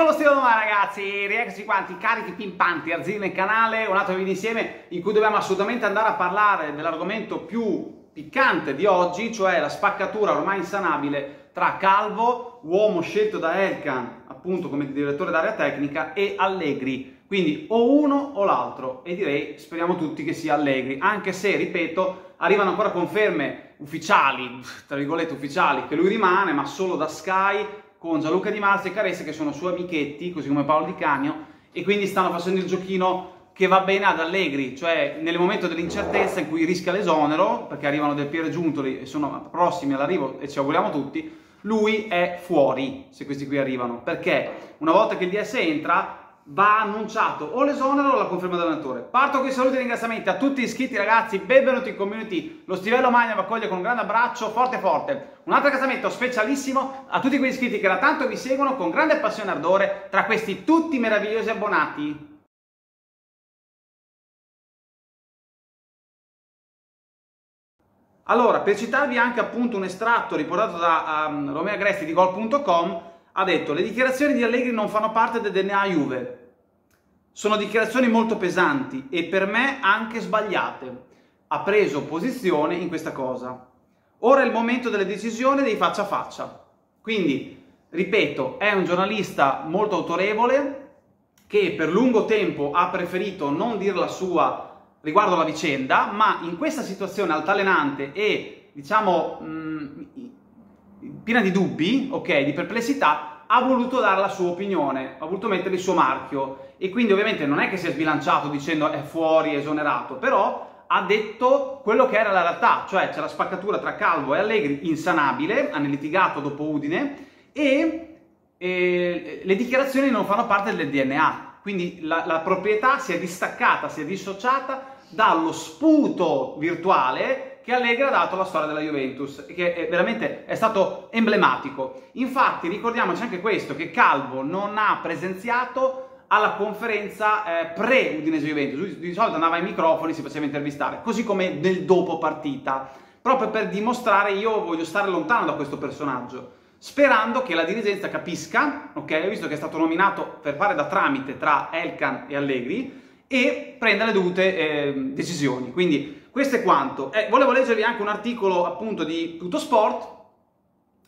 Ecco lo stile domani ragazzi, rieccoci quanti, carichi pimpanti, arzini nel canale, un altro video insieme in cui dobbiamo assolutamente andare a parlare dell'argomento più piccante di oggi, cioè la spaccatura ormai insanabile tra Calvo, uomo scelto da Elkan appunto come direttore d'area tecnica, e Allegri. Quindi o uno o l'altro e direi speriamo tutti che sia Allegri, anche se, ripeto, arrivano ancora conferme ufficiali, tra virgolette ufficiali, che lui rimane, ma solo da Sky, con Gianluca Di Marzio e Caressa che sono suoi amichetti, così come Paolo Di Cagno, e quindi stanno facendo il giochino che va bene ad Allegri, cioè nel momento dell'incertezza in cui rischia l'esonero, perché arrivano Del Piero Giuntoli e sono prossimi all'arrivo e ci auguriamo tutti, lui è fuori se questi qui arrivano, perché una volta che il DS entra va annunciato o l'esonero o la conferma dell'allenatore. Parto con i saluti e ringraziamenti a tutti gli iscritti ragazzi, benvenuti in community, lo Stivello Magna vi accoglie con un grande abbraccio forte forte. Un altro ringraziamento specialissimo a tutti quegli iscritti che da tanto vi seguono con grande passione e ardore tra questi tutti meravigliosi abbonati. Allora, per citarvi anche appunto un estratto riportato da um, Romeo Agresti di Gol.com, ha detto le dichiarazioni di Allegri non fanno parte del DNA Juve. Sono dichiarazioni molto pesanti e per me anche sbagliate. Ha preso posizione in questa cosa. Ora è il momento delle decisioni dei faccia a faccia. Quindi, ripeto, è un giornalista molto autorevole che per lungo tempo ha preferito non dire la sua riguardo alla vicenda, ma in questa situazione altalenante e diciamo mh, piena di dubbi, ok, di perplessità, ha voluto dare la sua opinione, ha voluto mettere il suo marchio. E quindi ovviamente non è che si è sbilanciato dicendo è fuori, esonerato, però ha detto quello che era la realtà, cioè c'è la spaccatura tra Calvo e Allegri insanabile, hanno litigato dopo Udine e, e le dichiarazioni non fanno parte del DNA, quindi la, la proprietà si è distaccata, si è dissociata dallo sputo virtuale che Allegri ha dato alla storia della Juventus, che è veramente è stato emblematico. Infatti ricordiamoci anche questo, che Calvo non ha presenziato alla conferenza eh, pre-Udinese Juventus, lui di solito andava ai microfoni, si faceva intervistare, così come nel dopo partita, proprio per dimostrare io voglio stare lontano da questo personaggio, sperando che la dirigenza capisca, ok, visto che è stato nominato per fare da tramite tra Elkan e Allegri, e prenda le dovute eh, decisioni. Quindi questo è quanto. Eh, volevo leggervi anche un articolo appunto di Tutto Sport,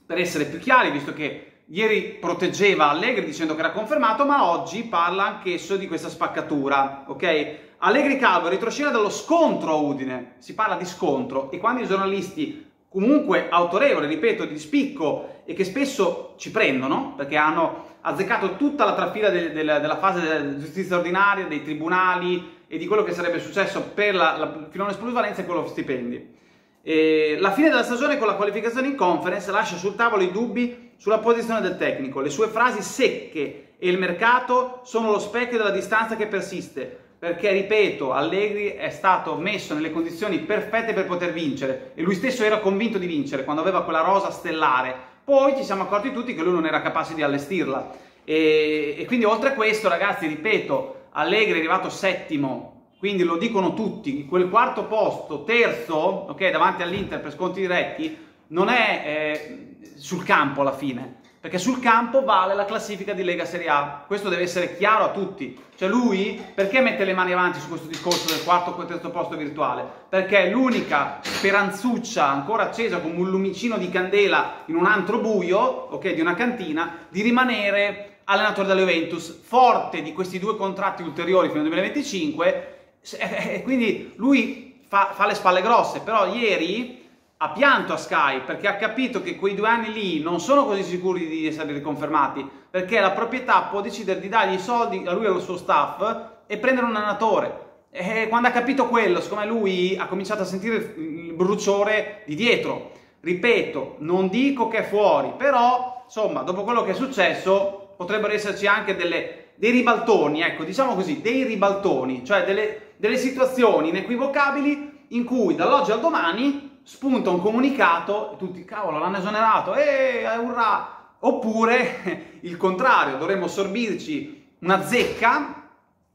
per essere più chiari, visto che ieri proteggeva Allegri dicendo che era confermato, ma oggi parla anch'esso di questa spaccatura, ok? Allegri Calvo retroscena dallo scontro a Udine, si parla di scontro e quando i giornalisti comunque autorevoli, ripeto, di spicco e che spesso ci prendono perché hanno azzeccato tutta la trafila de- de- della fase della giustizia ordinaria, dei tribunali e di quello che sarebbe successo per la, la filone plusvalenza e quello stipendi. E la fine della stagione con la qualificazione in conference lascia sul tavolo i dubbi sulla posizione del tecnico. Le sue frasi secche e il mercato sono lo specchio della distanza che persiste. Perché, ripeto, Allegri è stato messo nelle condizioni perfette per poter vincere e lui stesso era convinto di vincere quando aveva quella rosa stellare. Poi ci siamo accorti tutti che lui non era capace di allestirla. E, e quindi, oltre a questo, ragazzi, ripeto, Allegri è arrivato settimo, quindi lo dicono tutti, quel quarto posto, terzo, ok, davanti all'Inter per sconti diretti, non è eh, sul campo alla fine, perché sul campo vale la classifica di Lega Serie A. Questo deve essere chiaro a tutti. Cioè lui, perché mette le mani avanti su questo discorso del quarto o terzo posto virtuale? Perché è l'unica speranzuccia ancora accesa come un lumicino di candela in un antro buio, ok, di una cantina, di rimanere allenatore della Juventus, forte di questi due contratti ulteriori fino al 2025, e quindi lui fa, fa le spalle grosse, però ieri ha pianto a Sky perché ha capito che quei due anni lì non sono così sicuri di essere riconfermati, perché la proprietà può decidere di dargli i soldi a lui e al suo staff e prendere un allenatore. E quando ha capito quello, siccome lui ha cominciato a sentire il bruciore di dietro, ripeto, non dico che è fuori, però insomma, dopo quello che è successo, potrebbero esserci anche delle, dei ribaltoni, ecco, diciamo così, dei ribaltoni, cioè delle, delle situazioni inequivocabili in cui dall'oggi al domani spunta un comunicato e tutti, cavolo, l'hanno esonerato, eh, urrà! Oppure il contrario, dovremmo sorbirci una zecca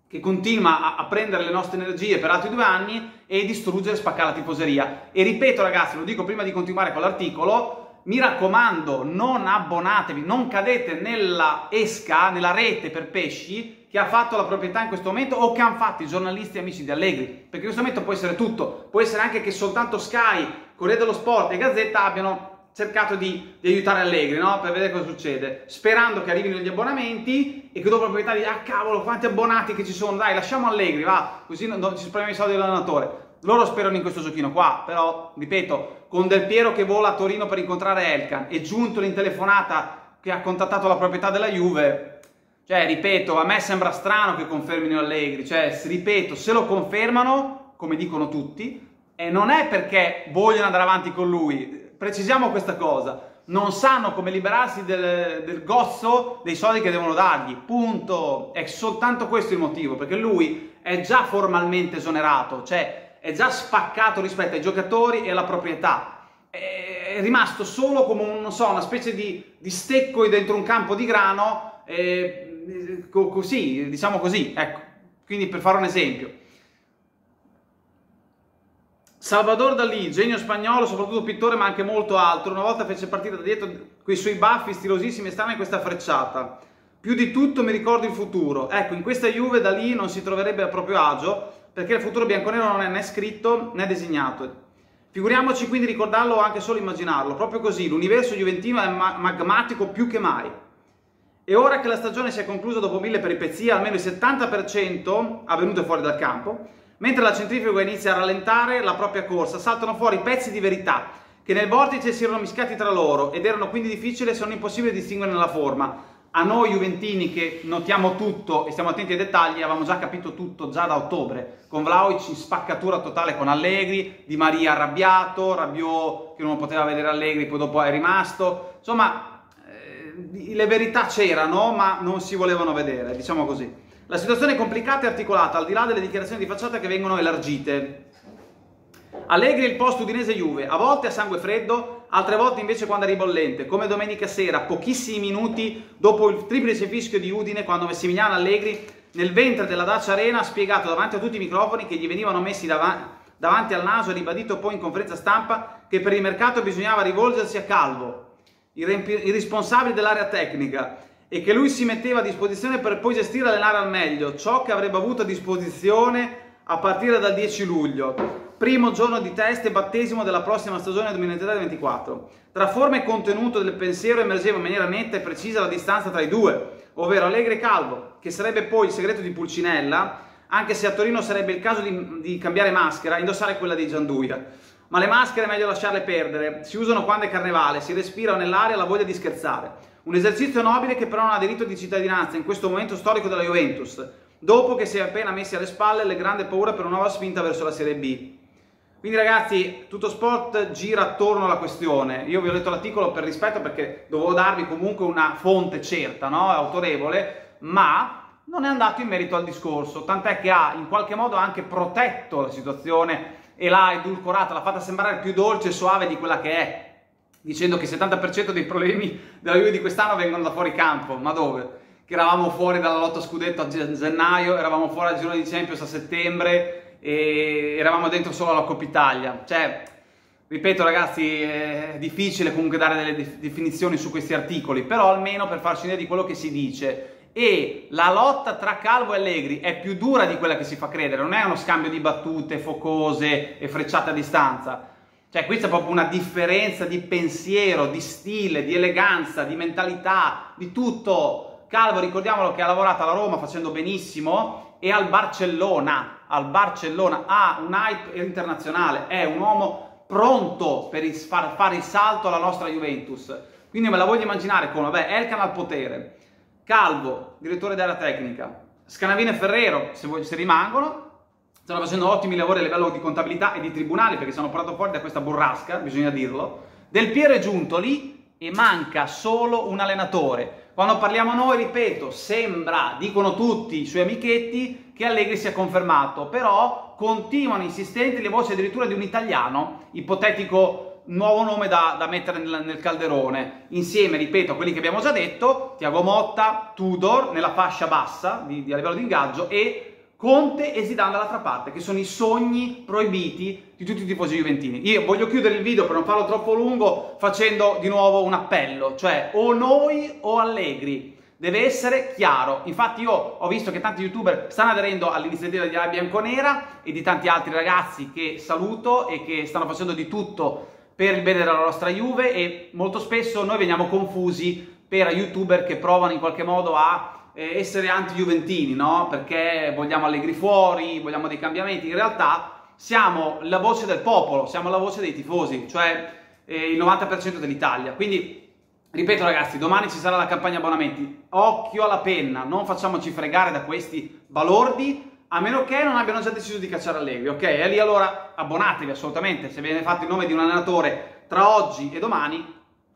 che continua a, a, prendere le nostre energie per altri due anni e distruggere e spaccare la tifoseria. E ripeto ragazzi, lo dico prima di continuare con l'articolo, mi raccomando, non abbonatevi, non cadete nella esca, nella rete per pesci che ha fatto la proprietà in questo momento o che hanno fatto i giornalisti amici di Allegri, perché in questo momento può essere tutto, può essere anche che soltanto Sky, Corriere dello Sport e Gazzetta abbiano cercato di, di aiutare Allegri, no? Per vedere cosa succede, sperando che arrivino gli abbonamenti e che dopo la proprietà dica, ah cavolo, quanti abbonati che ci sono, dai, lasciamo Allegri, va, così non, non ci spariamo i soldi dell'allenatore. Loro sperano in questo giochino qua, però, ripeto, con Del Piero che vola a Torino per incontrare Elkan e Giunto in telefonata che ha contattato la proprietà della Juve, cioè, ripeto, a me sembra strano che confermino Allegri, cioè, ripeto, se lo confermano, come dicono tutti, e non è perché vogliono andare avanti con lui, precisiamo questa cosa, non sanno come liberarsi del, del gozzo dei soldi che devono dargli, punto, è soltanto questo il motivo, perché lui è già formalmente esonerato, cioè è già spaccato rispetto ai giocatori e alla proprietà. È rimasto solo come un, so, una specie di, di, stecco dentro un campo di grano, eh, così, diciamo così, ecco. Quindi per fare un esempio. Salvador Dalì, genio spagnolo, soprattutto pittore ma anche molto altro, una volta fece partire da dietro quei suoi baffi stilosissimi e strani questa frecciata. Più di tutto mi ricordo il futuro. Ecco, in questa Juve Dalì non si troverebbe a proprio agio, perché il futuro bianconero non è né scritto né disegnato. Figuriamoci quindi ricordarlo o anche solo immaginarlo, proprio così, l'universo juventino è ma- magmatico più che mai. E ora che la stagione si è conclusa dopo mille peripezie, almeno il 70% ha venuto fuori dal campo, mentre la centrifuga inizia a rallentare la propria corsa, saltano fuori pezzi di verità che nel vortice si erano mischiati tra loro ed erano quindi difficili e sono impossibili distinguere nella forma, a noi Juventini che notiamo tutto e stiamo attenti ai dettagli, avevamo già capito tutto già da ottobre, con Vlaovic in spaccatura totale con Allegri, Di Maria arrabbiato, Rabiot che non poteva vedere Allegri, poi dopo è rimasto, insomma le verità c'erano ma non si volevano vedere, diciamo così. La situazione è complicata e articolata, al di là delle dichiarazioni di facciata che vengono elargite. Allegri il post Udinese Juve, a volte a sangue freddo, altre volte invece quando è ribollente, come domenica sera, pochissimi minuti dopo il triplice fischio di Udine, quando Massimiliano Allegri nel ventre della Dacia Arena ha spiegato davanti a tutti i microfoni che gli venivano messi davanti, davanti al naso e ribadito poi in conferenza stampa che per il mercato bisognava rivolgersi a Calvo, il, il responsabile dell'area tecnica, e che lui si metteva a disposizione per poi gestire e allenare al meglio ciò che avrebbe avuto a disposizione a partire dal 10 luglio primo giorno di test e battesimo della prossima stagione 2023-2024. Tra forma e contenuto del pensiero emergeva in maniera netta e precisa la distanza tra i due, ovvero Allegri e Calvo, che sarebbe poi il segreto di Pulcinella, anche se a Torino sarebbe il caso di, di cambiare maschera, indossare quella di Gianduia. Ma le maschere è meglio lasciarle perdere, si usano quando è carnevale, si respira nell'aria la voglia di scherzare. Un esercizio nobile che però non ha diritto di cittadinanza in questo momento storico della Juventus, dopo che si è appena messi alle spalle le grandi paure per una nuova spinta verso la Serie B. Quindi ragazzi, tutto sport gira attorno alla questione. Io vi ho letto l'articolo per rispetto perché dovevo darvi comunque una fonte certa, no? autorevole, ma non è andato in merito al discorso, tant'è che ha in qualche modo anche protetto la situazione e l'ha edulcorata, l'ha fatta sembrare più dolce e suave di quella che è, dicendo che il 70% dei problemi della Juve di quest'anno vengono da fuori campo. Ma dove? Che eravamo fuori dalla lotta scudetto a gennaio, eravamo fuori al girone di Champions a settembre, e eravamo dentro solo alla Coppa Italia. Cioè, ripeto ragazzi, è difficile comunque dare delle definizioni su questi articoli, però almeno per farci idea di quello che si dice. E la lotta tra Calvo e Allegri è più dura di quella che si fa credere, non è uno scambio di battute focose e frecciate a distanza. Cioè, questa è proprio una differenza di pensiero, di stile, di eleganza, di mentalità, di tutto. Calvo, ricordiamolo che ha lavorato alla Roma facendo benissimo e al Barcellona, al Barcellona, ha un hype internazionale, è un uomo pronto per far fare il salto alla nostra Juventus. Quindi me la voglio immaginare come, vabbè, Elkan al potere, Calvo, direttore della tecnica, Scanavino e Ferrero, se, se rimangono, stanno facendo ottimi lavori a livello di contabilità e di tribunali perché sono portato fuori da questa burrasca, bisogna dirlo. Del Piero è giunto lì e manca solo un allenatore. Quando parliamo noi, ripeto, sembra, dicono tutti i suoi amichetti, che Allegri sia confermato, però continuano insistenti le voci addirittura di un italiano, ipotetico nuovo nome da, da mettere nel, nel, calderone, insieme, ripeto, a quelli che abbiamo già detto, Tiago Motta, Tudor nella fascia bassa di, di a livello di ingaggio e Conte e Zidane dall'altra parte, che sono i sogni proibiti di tutti i tifosi juventini. Io voglio chiudere il video per non farlo troppo lungo facendo di nuovo un appello, cioè o noi o Allegri. Deve essere chiaro. Infatti io ho visto che tanti youtuber stanno aderendo all'iniziativa di Ala Bianconera e di tanti altri ragazzi che saluto e che stanno facendo di tutto per il bene della nostra Juve e molto spesso noi veniamo confusi per youtuber che provano in qualche modo a eh, essere anti-juventini, no? Perché vogliamo Allegri fuori, vogliamo dei cambiamenti. In realtà siamo la voce del popolo, siamo la voce dei tifosi, cioè eh, il 90% dell'Italia. Quindi, ripeto ragazzi, domani ci sarà la campagna abbonamenti. Occhio alla penna, non facciamoci fregare da questi balordi, a meno che non abbiano già deciso di cacciare Allegri, ok? E lì allora abbonatevi assolutamente, se viene fatto il nome di un allenatore tra oggi e domani,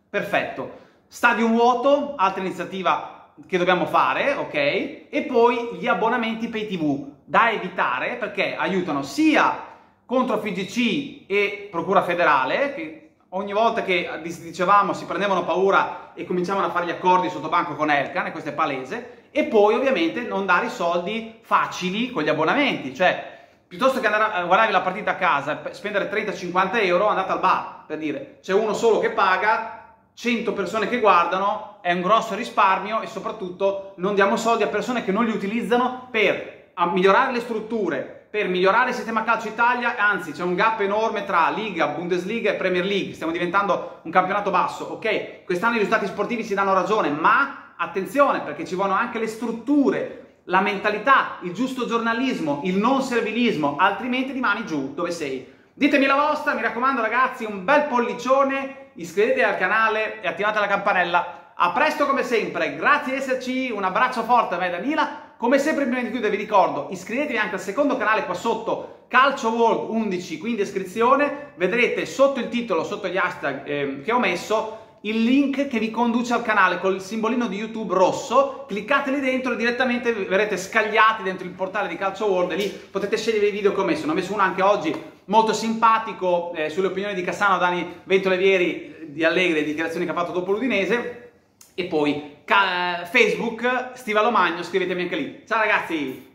perfetto. Stadio vuoto, altra iniziativa che dobbiamo fare, ok? E poi gli abbonamenti pay TV, da evitare perché aiutano sia contro FGC e Procura Federale, che ogni volta che dicevamo si prendevano paura e cominciavano a fare gli accordi sotto banco con Elkan, e questo è palese, e poi ovviamente non dare i soldi facili con gli abbonamenti, cioè piuttosto che andare a guardare la partita a casa spendere 30-50 euro, andate al bar, per dire, c'è uno solo che paga, 100 persone che guardano, è un grosso risparmio e soprattutto non diamo soldi a persone che non li utilizzano per migliorare le strutture, per migliorare il sistema calcio Italia, anzi c'è un gap enorme tra Liga, Bundesliga e Premier League, stiamo diventando un campionato basso, ok? Quest'anno i risultati sportivi si danno ragione, ma attenzione perché ci vogliono anche le strutture, la mentalità, il giusto giornalismo, il non servilismo, altrimenti rimani giù dove sei. Ditemi la vostra, mi raccomando ragazzi, un bel pollicione, iscrivetevi al canale e attivate la campanella. A presto come sempre, grazie di esserci, un abbraccio forte me Danila. Come sempre prima di chiudere vi ricordo, iscrivetevi anche al secondo canale qua sotto, Calcio World 11, qui in descrizione, vedrete sotto il titolo, sotto gli hashtag eh, che ho messo, il link che vi conduce al canale col simbolino di YouTube rosso, cliccate lì dentro e direttamente verrete scagliati dentro il portale di Calcio World e lì potete scegliere i video che ho messo. Ne ho messo uno anche oggi molto simpatico eh, sulle opinioni di Cassano, Dani Ventolevieri di Allegri, dichiarazioni che ha fatto dopo l'Udinese. E poi Facebook, Stivalo Magno, scrivetemi anche lì. Ciao ragazzi!